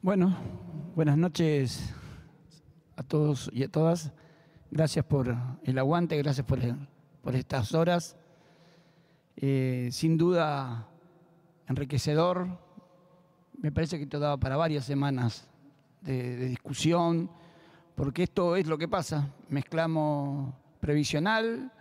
Bueno, buenas noches a todos y a todas. Gracias por el aguante, gracias por, por estas horas. Eh, sin duda, enriquecedor. Me parece que esto daba para varias semanas de, de discusión, porque esto es lo que pasa. Mezclamos previsional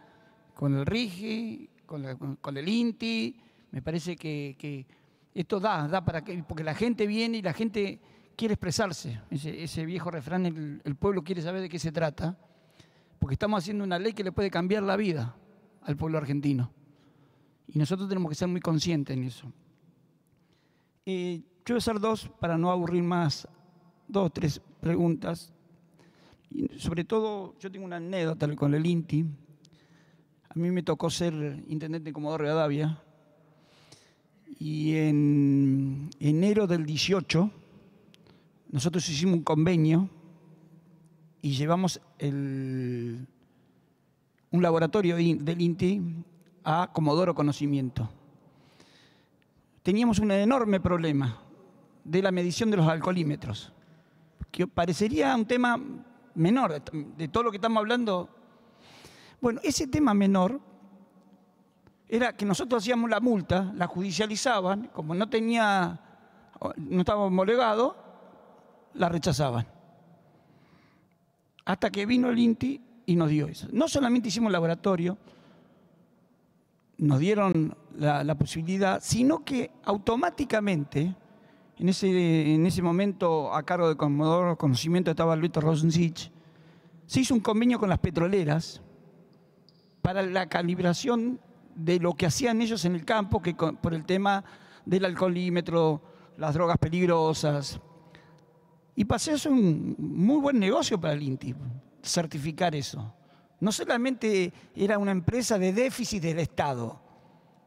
con el RIGI, con, el INTI. Me parece que, esto da, da para que, porque la gente viene y la gente quiere expresarse. Ese, viejo refrán, el, pueblo quiere saber de qué se trata, porque estamos haciendo una ley que le puede cambiar la vida al pueblo argentino. Y nosotros tenemos que ser muy conscientes en eso. Eh, yo voy a hacer dos para no aburrir más, dos tres preguntas. Y sobre todo, yo tengo una anécdota con el INTI. A mí me tocó ser intendente de Comodoro Rivadavia y en enero del 18 nosotros hicimos un convenio y llevamos un laboratorio del INTI a Comodoro Conocimiento. Teníamos un enorme problema de la medición de los alcoholímetros, que parecería un tema menor de todo lo que estamos hablando bueno, ese tema menor era que nosotros hacíamos la multa, la judicializaban, como no tenía, no estaba homologado, la rechazaban. Hasta que vino el INTI y nos dio eso. No solamente hicimos laboratorio, nos dieron la, posibilidad, sino que automáticamente, en ese, en ese momento a cargo de Comodoro Conocimiento estaba Alberto Rosensich, se hizo un convenio con las petroleras para la calibración de lo que hacían ellos en el campo, que por el tema del alcoholímetro, las drogas peligrosas. Y pasé eso un muy buen negocio para el INTI, certificar eso. No solamente era una empresa de déficit del Estado,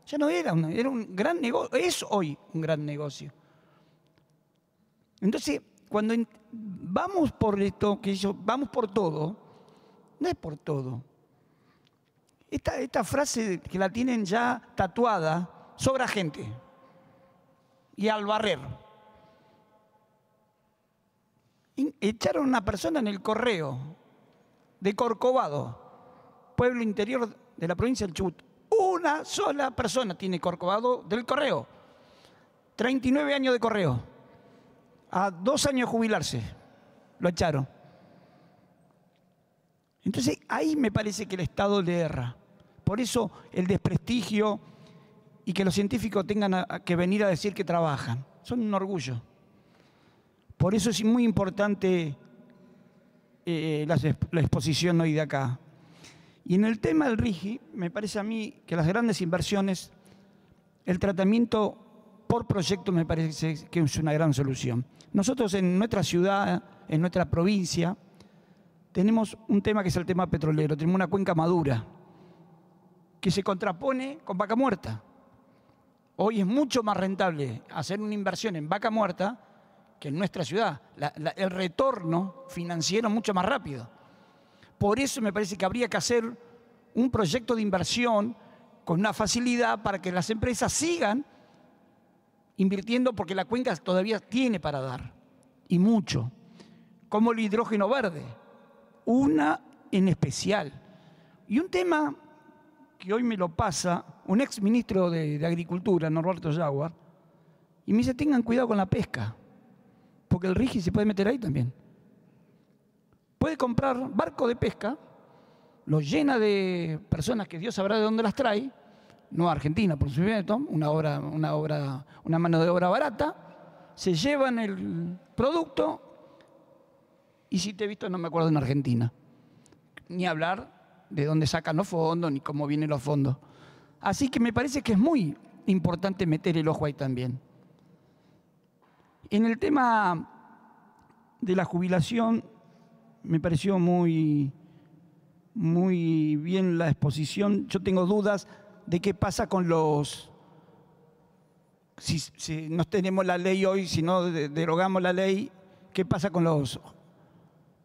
ya no era, era un gran negocio, es hoy un gran negocio. Entonces, cuando vamos por esto, que yo, vamos por todo, no es por todo, esta, frase que la tienen ya tatuada, sobra gente. Y al barrer. Echaron una persona en el correo de Corcovado, pueblo interior de la provincia del Chubut. Una sola persona tiene Corcovado del correo. 39 años de correo. A dos años de jubilarse. Lo echaron. Entonces ahí me parece que el Estado le erra. Por eso el desprestigio y que los científicos tengan que venir a decir que trabajan. Son un orgullo. Por eso es muy importante eh, la, exposición hoy de acá. Y en el tema del RIGI, me parece a mí que las grandes inversiones, el tratamiento por proyecto me parece que es una gran solución. Nosotros en nuestra ciudad, en nuestra provincia, tenemos un tema que es el tema petrolero, tenemos una cuenca madura que se contrapone con vaca muerta. Hoy es mucho más rentable hacer una inversión en vaca muerta que en nuestra ciudad. el retorno financiero mucho más rápido. Por eso me parece que habría que hacer un proyecto de inversión con una facilidad para que las empresas sigan invirtiendo porque la cuenca todavía tiene para dar, y mucho, como el hidrógeno verde una en especial. Y un tema que hoy me lo pasa un ex ministro de, Agricultura, Norberto Jaguar, y me dice, tengan cuidado con la pesca, porque el RIGI se puede meter ahí también. Puede comprar barco de pesca, lo llena de personas que Dios sabrá de dónde las trae, no a Argentina, por supuesto, una obra, una obra, una mano de obra barata, se llevan el producto y si te he visto, no me acuerdo en Argentina. Ni hablar de dónde sacan los fondos, ni cómo vienen los fondos. Así que me parece que es muy importante meter el ojo ahí también. En el tema de la jubilación, me pareció muy, muy bien la exposición. Yo tengo dudas de qué pasa con los... Si, si no tenemos la ley hoy, si no derogamos la ley, ¿qué pasa con los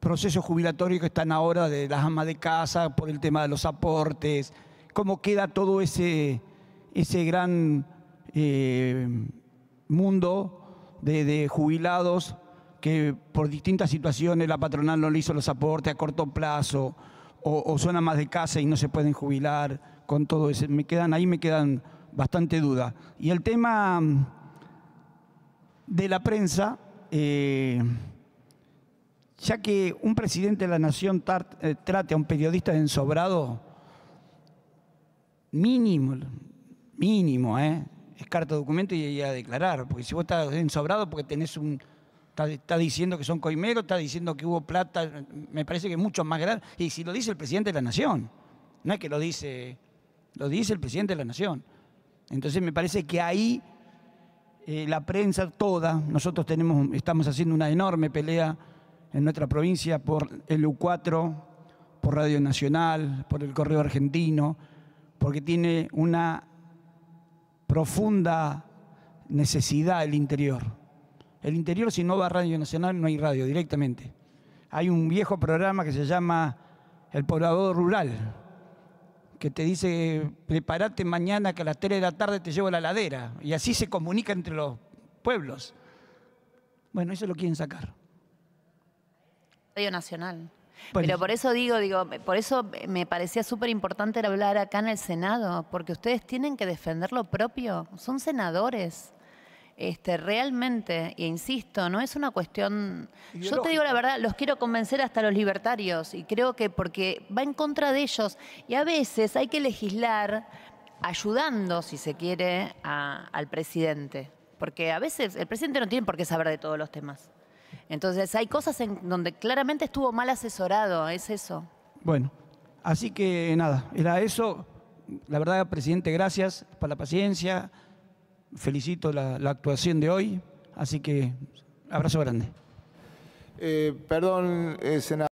procesos jubilatorios que están ahora de las amas de casa por el tema de los aportes, cómo queda todo ese, ese gran eh, mundo de, jubilados que por distintas situaciones la patronal no le hizo los aportes a corto plazo o, suena más de casa y no se pueden jubilar con todo eso. Me quedan, ahí me quedan bastante dudas. Y el tema mm, de la prensa, eh, ya que un presidente de la nación eh, trate a un periodista de ensobrado, mínimo, mínimo, ¿eh? es carta de documento y, a declarar, porque si vos estás ensobrado porque tenés un... Está, está diciendo que son coimeros, está diciendo que hubo plata, me parece que es mucho más grave. Y si lo dice el presidente de la nación, no es que lo dice, lo dice el presidente de la nación. Entonces me parece que ahí eh, la prensa toda, nosotros tenemos, estamos haciendo una enorme pelea en nuestra provincia por el U4, por Radio Nacional, por el Correo Argentino, porque tiene una profunda necesidad el interior. El interior, si no va a Radio Nacional, no hay radio directamente. Hay un viejo programa que se llama El Poblador Rural, que te dice, prepárate mañana que a las 3 de la tarde te llevo a la ladera. Y así se comunica entre los pueblos. Bueno, eso lo quieren sacar. Radio Nacional. Bueno. Pero por eso digo, digo, por eso me parecía súper importante hablar acá en el Senado, porque ustedes tienen que defender lo propio, son senadores. Este, realmente, e insisto, no es una cuestión. Yo te digo la verdad, los quiero convencer hasta los libertarios, y creo que porque va en contra de ellos. Y a veces hay que legislar ayudando, si se quiere, a- al presidente. Porque a veces el presidente no tiene por qué saber de todos los temas. Entonces hay cosas en donde claramente estuvo mal asesorado, es eso. Bueno, así que nada, era eso. La verdad, presidente, gracias por la paciencia. Felicito la, la actuación de hoy. Así que abrazo grande. Eh, perdón, eh, senador.